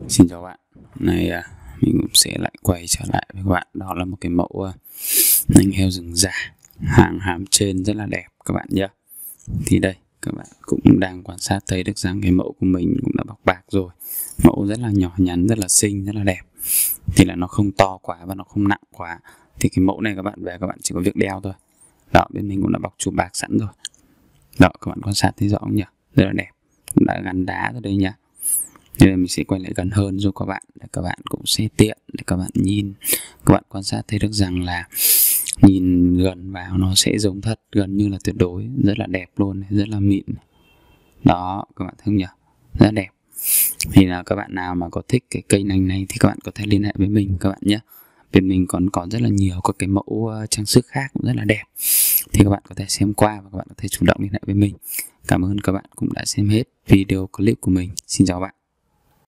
Xin chào bạn, Này nay à, mình cũng sẽ lại quay trở lại với các bạn. Đó là một cái mẫu à, nanh heo rừng già Hàng hàm trên rất là đẹp các bạn nhé Thì đây, các bạn cũng đang quan sát thấy được rằng cái mẫu của mình cũng đã bọc bạc rồi. Mẫu rất là nhỏ nhắn, rất là xinh, rất là đẹp. Thì là nó không to quá và nó không nặng quá. Thì cái mẫu này các bạn về các bạn chỉ có việc đeo thôi. Đó, bên mình cũng đã bọc chùm bạc sẵn rồi. Đó, các bạn quan sát thấy rõ không nhỉ? Rất là đẹp. Cũng đã gắn đá rồi đây nhá nên mình sẽ quay lại gần hơn cho các bạn để các bạn cũng sẽ tiện để các bạn nhìn các bạn quan sát thấy được rằng là nhìn gần vào nó sẽ giống thật gần như là tuyệt đối rất là đẹp luôn rất là mịn đó các bạn thấy không nhỉ rất đẹp thì là các bạn nào mà có thích cái cây nành này thì các bạn có thể liên hệ với mình các bạn nhé bên mình còn có rất là nhiều các cái mẫu trang sức khác cũng rất là đẹp thì các bạn có thể xem qua và các bạn có thể chủ động liên hệ với mình cảm ơn các bạn cũng đã xem hết video clip của mình xin chào bạn